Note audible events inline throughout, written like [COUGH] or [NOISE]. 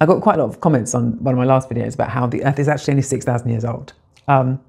I got quite a lot of comments on one of my last videos about how the Earth is actually only 6,000 years old. Um,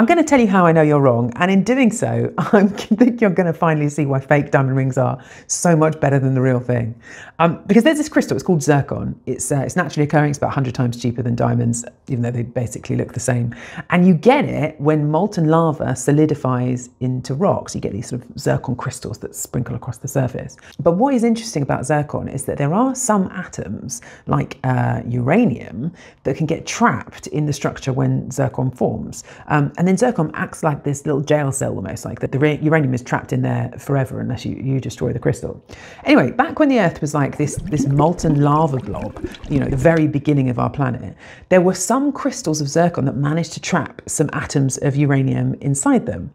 I'm going to tell you how I know you're wrong, and in doing so, [LAUGHS] I think you're going to finally see why fake diamond rings are so much better than the real thing. Um, because there's this crystal, it's called zircon. It's, uh, it's naturally occurring, it's about 100 times cheaper than diamonds, even though they basically look the same. And you get it when molten lava solidifies into rocks. You get these sort of zircon crystals that sprinkle across the surface. But what is interesting about zircon is that there are some atoms, like uh, uranium, that can get trapped in the structure when zircon forms. Um, and then zircon acts like this little jail cell almost, like that the uranium is trapped in there forever unless you, you destroy the crystal. Anyway, back when the Earth was like this, this molten lava blob, you know, the very beginning of our planet, there were some crystals of zircon that managed to trap some atoms of uranium inside them.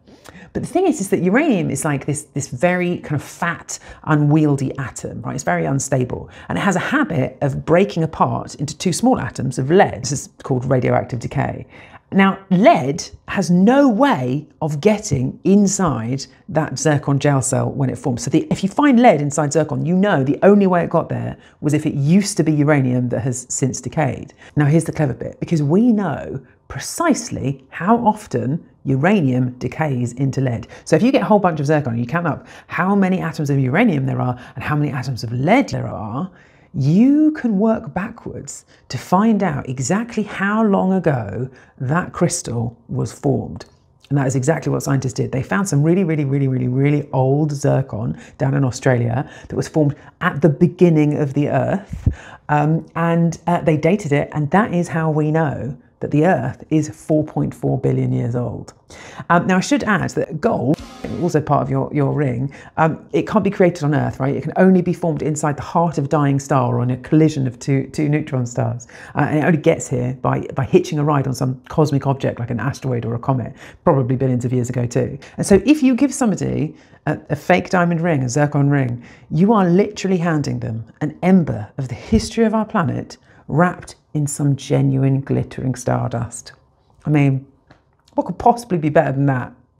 But the thing is, is that uranium is like this, this very kind of fat, unwieldy atom, right? It's very unstable. And it has a habit of breaking apart into two small atoms of lead. This is called radioactive decay. Now, lead has no way of getting inside that zircon gel cell when it forms. So the, if you find lead inside zircon, you know the only way it got there was if it used to be uranium that has since decayed. Now, here's the clever bit, because we know precisely how often uranium decays into lead. So if you get a whole bunch of zircon, you count up how many atoms of uranium there are and how many atoms of lead there are, you can work backwards to find out exactly how long ago that crystal was formed. And that is exactly what scientists did. They found some really, really, really, really, really old zircon down in Australia that was formed at the beginning of the Earth. Um, and uh, they dated it, and that is how we know that the Earth is 4.4 billion years old. Um, now, I should add that gold, also part of your, your ring, um, it can't be created on Earth, right? It can only be formed inside the heart of a dying star or in a collision of two, two neutron stars. Uh, and it only gets here by, by hitching a ride on some cosmic object like an asteroid or a comet, probably billions of years ago too. And so if you give somebody a, a fake diamond ring, a zircon ring, you are literally handing them an ember of the history of our planet wrapped in some genuine glittering stardust. I mean, what could possibly be better than that?